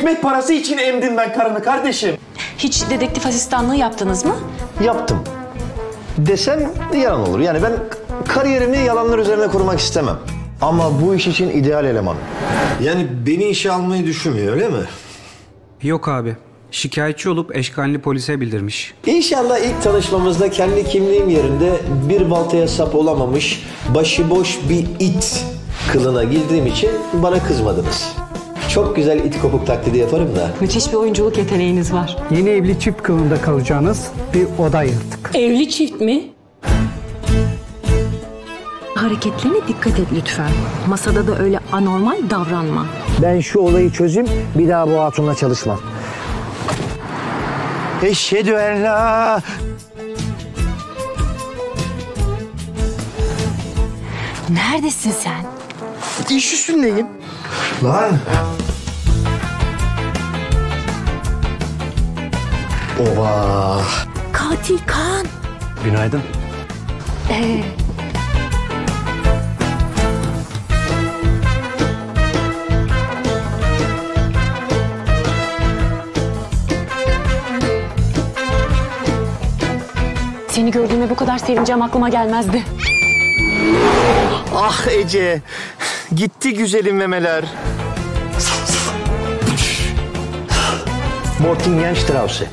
Ekmek parası için emdim ben karını kardeşim. Hiç dedektif asistanlığı yaptınız mı? Yaptım. Desem yalan olur. Yani ben kariyerimi yalanlar üzerine kurmak istemem. Ama bu iş için ideal eleman. Yani beni işe almayı düşünmüyor öyle mi? Yok abi. Şikayetçi olup eşkalini polise bildirmiş. İnşallah ilk tanışmamızda kendi kimliğim yerinde bir baltaya sap olamamış, başıboş bir it kılına girdiğim için bana kızmadınız. Çok güzel it kopuk taklidi yaparım da. Müthiş bir oyunculuk yeteneğiniz var. Yeni evli çift kılığında kalacağınız bir oda ayırdık. Evli çift mi? Hareketlerine dikkat et lütfen. Masada da öyle anormal davranma. Ben şu olayı çözeyim, bir daha bu hatunla çalışmam. Eşhedü en la... Neredesin sen? İş üstündeyim. Lan! Ova! Katil Kaan. Günaydın. Seni gördüğüme bu kadar sevineceğim aklıma gelmezdi. Ah Ece! Gitti güzelim memeler. Mortingen Strauss'e.